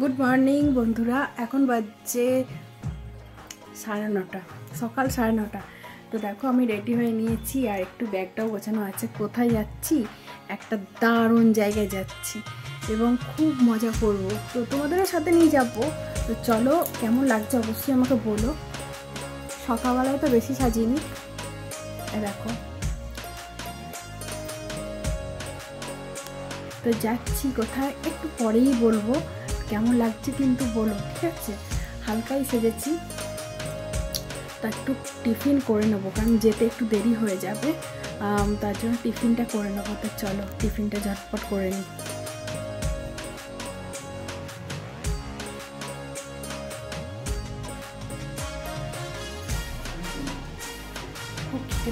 Good morning বন্ধুরা। এখন বাজছে সাড়ে নটা। সকাল সাড়ে নটা। তো দেখো, আমি রেডি হয়ে নিয়েছি আর একটু ব্যাগটাও গোছানো আছে। কোথায় যাচ্ছি? একটা দারুণ জায়গায় যাচ্ছি এবং খুব মজা করব। তো তোমাদেরও সাথে নিয়ে যাব। তো চলো, কেমন লাগছে অবশ্যই আমাকে বলো। সকালবেলায় তো বেশি সাজিনি। দেখো। তো যাচ্ছি কোথায়? একটু পরেই বলব। কেমন লাগছে কিন্তু বলো, ঠিক আছে? হালকাই সেজেছি। তা একটু টিফিন করে নেব, কারণ যেতে একটু দেরি হয়ে যাবে। তার জন্য টিফিনটা করে নেব, তো চলো, টিফিনটা ঝটপট করে নিই।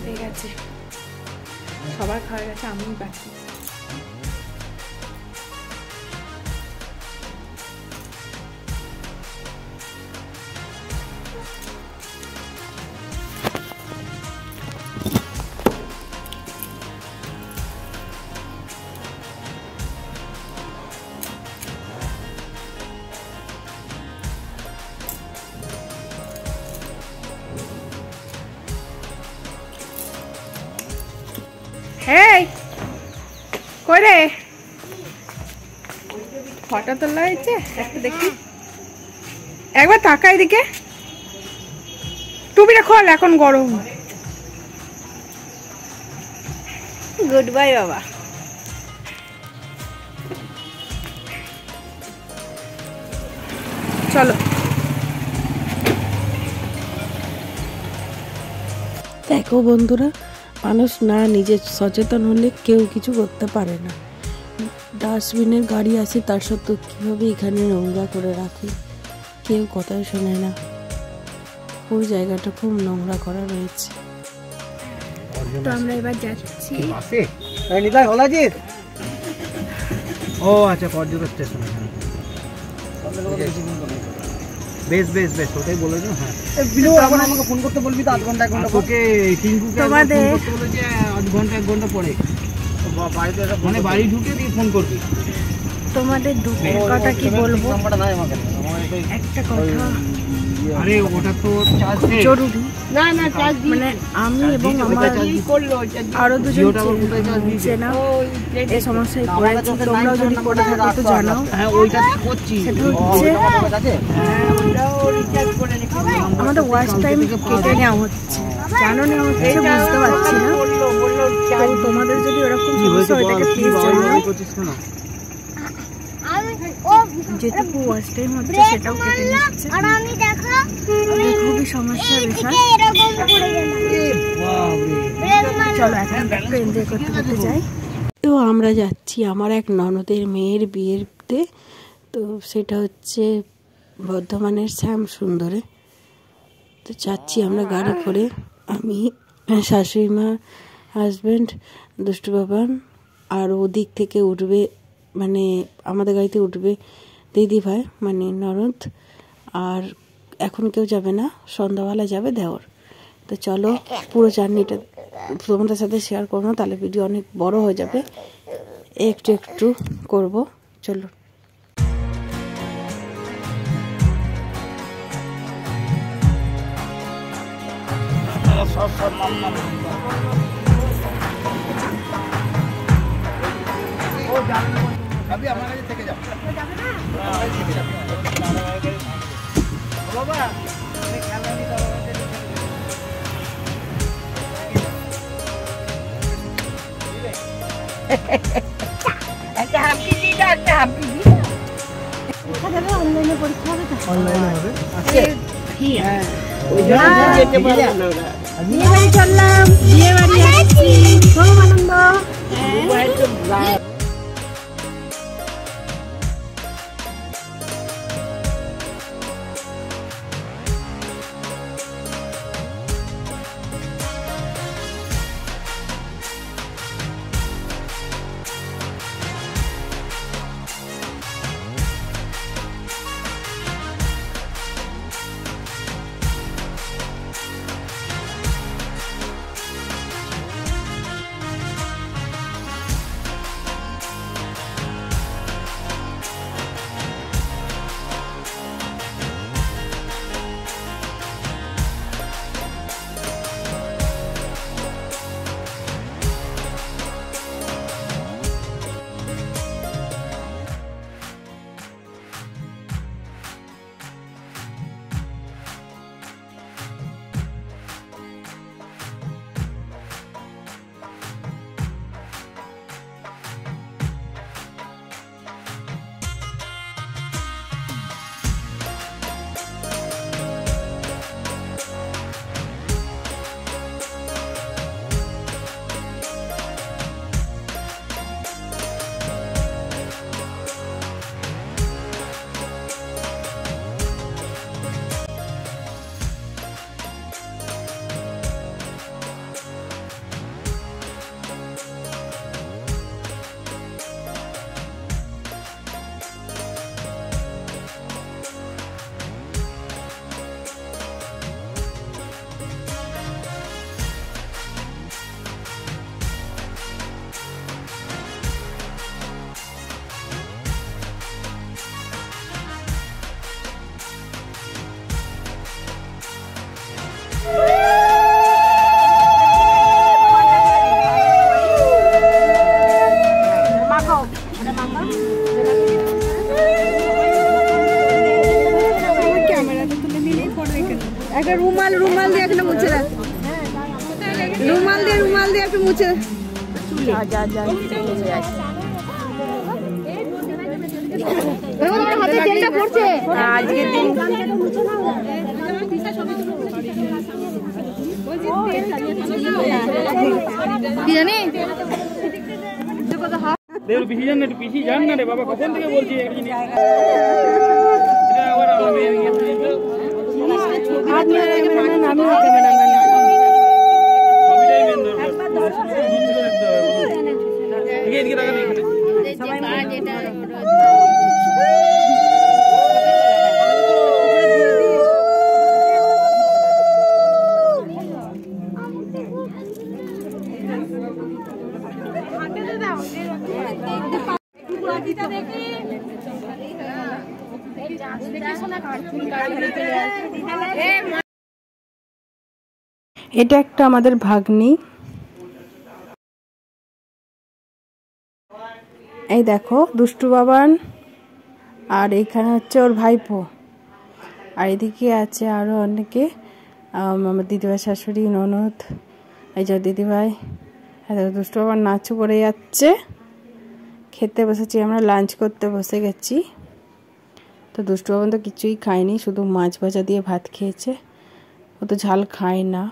পেয়ে গেছে। সবার খাওয়া গেছে আমি বাকি। হেই কই রে? ফটো তোলা হয়েছে? একটা দেখি। একবার তাকা এদিকে। টুপিটা খোল এখন গরম। গুড বাই বাবা। চলো। দেখো বন্ধুরা মানুষ না নিজে সচেতন হলে কেউ কিছু করতে পারে না। ডাস্টবিনের গাড়ি আছে তার সত্ত্বেও কীভাবে এখানে নোংরা করে রাখে? কেউ কথাই শোনে না। পুরো জায়গাটা খুব নোংরা করা রয়েছে। তো আমরা এবার যাচ্ছি। নিতাই ও আচ্ছা পর্যটক স্টেশন বেশ বেশ বেশ ওটাই বলে দিও হ্যাঁ। এখন আমাকে ফোন করতে বলবি তো আধ ঘণ্টা এক ঘণ্টা ওকে টিঙ্কুকে তোমাদের- করতে বলেছে আধ ঘণ্টা এক ঘণ্টা পরে। বাড়িতে মানে বাড়ি ঢুকে দিয়ে ফোন করবি। তোমাদের দুঃখের কথা কি বলব? একটা কথা। আরে ওটা তো চার্জ নেই। জরুরি। না না মানে আমি এবং আমার আরও দুজন জিওটা আবার কোথায় চার্জ দিয়েছে? চেনা। এই সমস্যায় পড়েছি। তোমরাও যদি পড়ে থাকো তো জানাও। হ্যাঁ ওইটা করছি। সেটা হচ্ছে আমাদের ওয়াচ টাইম কেটে নেওয়া হচ্ছে। কেন নেওয়া হচ্ছে। বুঝতে পারছি না। তোমাদের যদি ওরকম সমস্যা হয় তাকে প্লিজ জানাও? যেটুকু ওয়াচ টাইম হচ্ছে সেটাও কেটে নিচ্ছে। আর আমি দেখো এটা খুবই সমস্যার বিষয়। চলো এখন একটু এনজয় করতে করতে যাই। তো আমরা যাচ্ছি আমার এক ননদের মেয়ের বিয়েতে। তো সেটা হচ্ছে বর্ধমানের শ্যাম সুন্দরে তো যাচ্ছি আমরা গাড়ি করে। আমি শাশুড়ি মা হাজব্যান্ড দুষ্টু বাবান আর ওদিক থেকে উঠবে মানে আমাদের গাড়িতে উঠবে দিদি ভাই মানে নরদ আর এখন কেউ যাবে না, সন্ধ্যাবেলা যাবে দেওর। তো চলো পুরো জার্নিটা তোমাদের সাথে শেয়ার করব তাহলে ভিডিও অনেক বড় হয়ে যাবে। একটু একটু করব, চলো। যাও আমার কাছে থেকে যাও। বাবা খেলা। অনলাইনে হবে আজকে হ্যাঁ। ওই জন্য যেতে পারলাম না বিয়ে বাড়ি চললাম বিয়ে বাড়ি খুব আনন্দ। ক্যামেরাটা রুমাল রুমাল দিয়ে একটা মুছে রুমাল দিয়ে রুমাল দিয়ে একটু মুছে হাতে তেলটা পড়ছে। আজকের দিন। কি জানি দেওর পিসি যান না একটু পিসি যান না রে বাবা কখন থেকে বলছি একটা জিনিস। এটা আবার আমি হাত মেরে রেখে বললেন আমিও ক্যামেরাম্যান সবটাই মেন দরকার এদিকে এদিকে তাকান এখানে এটা একটা আমাদের ভাগ্নি। এই দেখো দুষ্টু বাবান আর এখানে হচ্ছে ওর ভাইপো। আর এদিকে আছে আরও অনেকে আম, আমার দিদিভাই শাশুড়ি ননদ এই যে দিদিভাই। আর দুষ্টু বাবার নাচও করে যাচ্ছে। খেতে বসেছি আমরা লাঞ্চ করতে বসে গেছি। তো দুষ্টু বাবন তো কিছুই খায়নি, শুধু মাছ ভাজা দিয়ে ভাত খেয়েছে। ও তো ঝাল খায় না।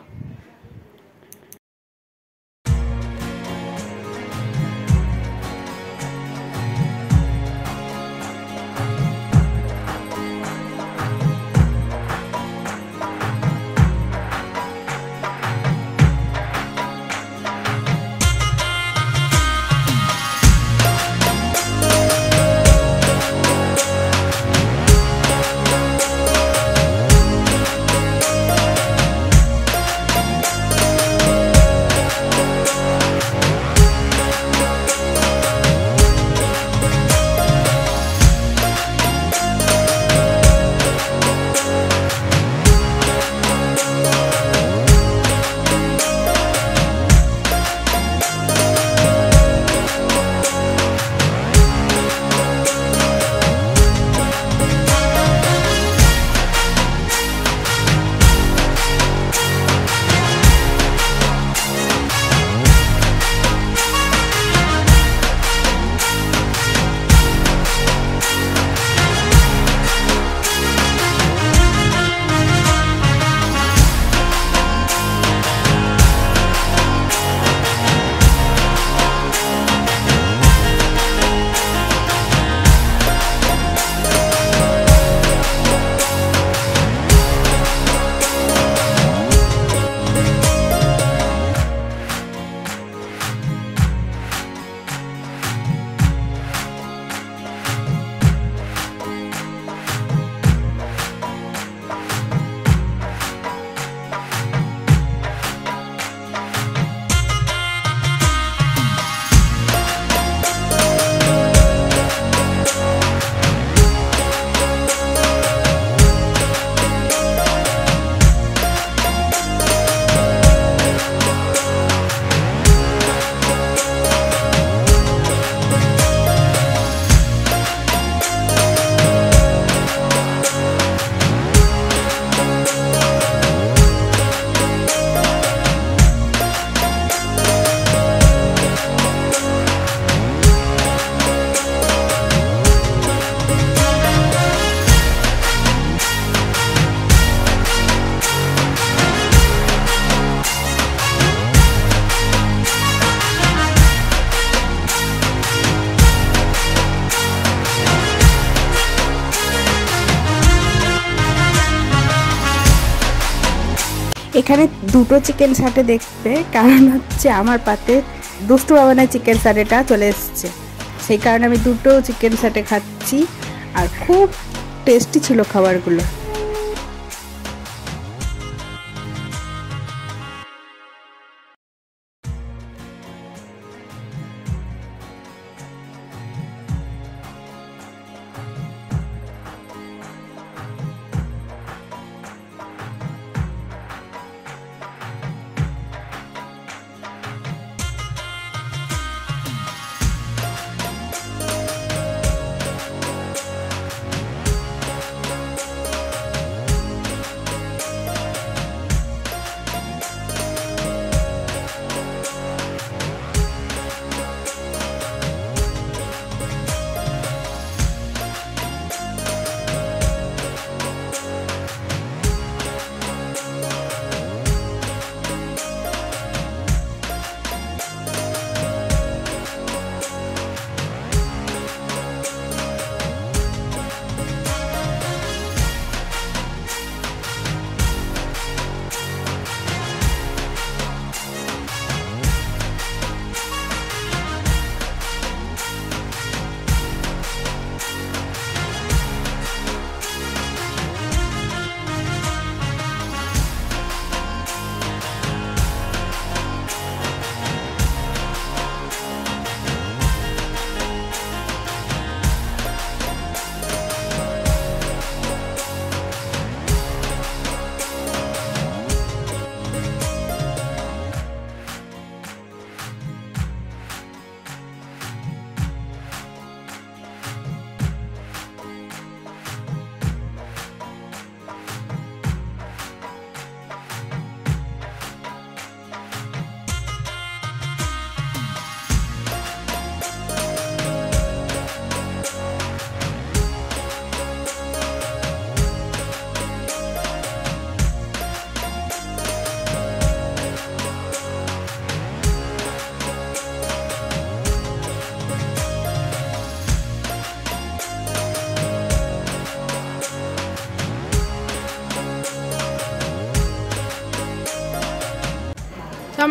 এখানে দুটো চিকেন সাটে দেখতে, কারণ হচ্ছে আমার পাতে দুষ্টু ভাবনায় চিকেন সাটেটা চলে এসছে। সেই কারণে আমি দুটো চিকেন সাটে খাচ্ছি, আর খুব টেস্টি ছিল খাবারগুলো।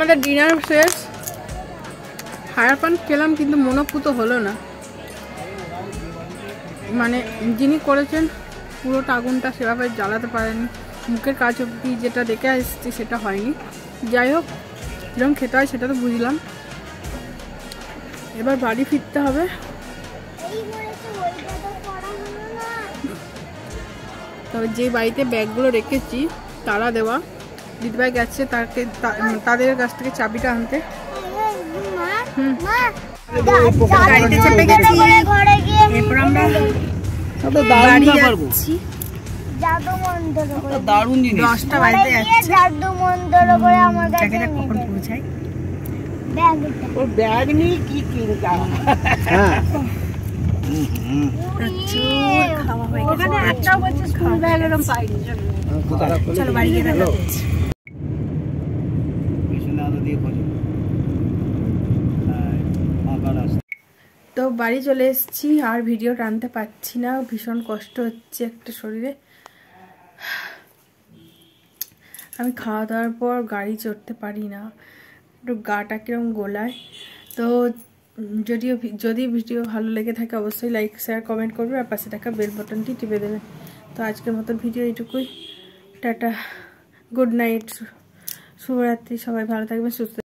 আমাদের ডিনার শেষ। হায়ার পান খেলাম, কিন্তু মনোপুত হলো না। মানে যিনি করেছেন, পুরোটা আগুনটা সেভাবে জ্বালাতে পারেনি মুখের কাজ অব্দি যেটা দেখে আসছি সেটা হয়নি। যাই হোক, যেরকম খেতে হয় সেটা তো বুঝলাম। এবার বাড়ি ফিরতে হবে। তবে যে বাড়িতে ব্যাগগুলো রেখেছি তারা দেওয়া। দিদিভাই গেছে তাকে তাদের কাছ থেকে চাবিটা আনতে। মা হুম। গাড়িতে চেপে গেছি এরপর আমরা বাড়ি যাচ্ছি। জাদু মন্ত্র করে। দারুণ জিনিস। দশটা বাড়িতে যাচ্ছি। জাদু মন্ত্র করে আমার কাছে কখন পৌঁছাই ওর ব্যাগ নিয়ে কি কিনতে? হ্যাঁ। প্রচুর খাওয়া হয়ে গেছে। একটাও বলছে স্কুল ব্যাগ এরকম পাইনি। চলো বাড়ি গিয়ে দেখা তো বাড়ি চলে এসেছি, আর ভিডিও টানতে পারছি না, ভীষণ কষ্ট হচ্ছে একটা শরীরে। আমি খাওয়া দাওয়ার পর গাড়ি চড়তে পারি না, একটু গাটা কিরম গোলায়। তো যদিও যদি ভিডিও ভালো লেগে থাকে অবশ্যই লাইক শেয়ার কমেন্ট করবে, আর পাশে থাকা বেল বাটনটি টিপে দেবেন তো আজকের মতন ভিডিও এইটুকুই টাটা গুড নাইট শুভরাত্রি, সবাই ভালো থাকবেন, সুস্থ